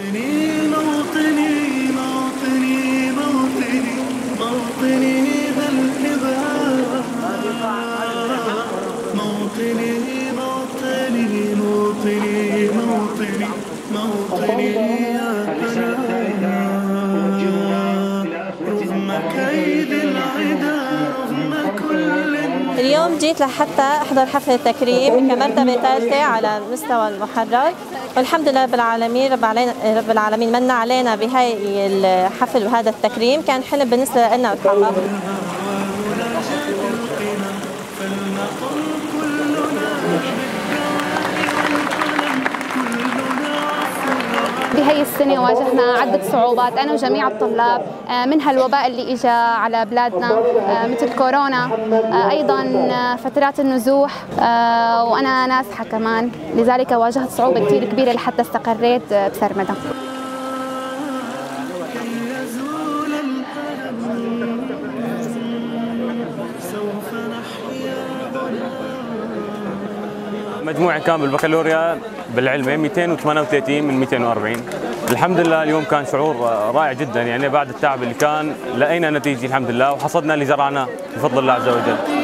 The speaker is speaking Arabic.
موطني موطني موطني موطني موطني ذا الحباب موطني موطني موطني موطني موطني. اليوم جيت لحتى أحضر حفل التكريم كمرتبة ثالثة على مستوى المحرر. والحمد لله رب العالمين رب, علينا رب العالمين من علينا بهاي الحفل وهذا التكريم. كان حلم بالنسبة لنا وتحقق بهي السنة واجهنا عدة صعوبات أنا وجميع الطلاب منها الوباء اللي إجا على بلادنا مثل كورونا أيضا فترات النزوح وأنا نازحة كمان. لذلك واجهت صعوبة كثير كبيرة لحتى استقريت بسرمدة يزول الألم سوف بالعلمي 238 من 240 الحمد لله اليوم كان شعور رائع جدا يعني بعد التعب اللي كان لقينا نتيجة الحمد لله وحصدنا اللي زرعناه بفضل الله عز وجل.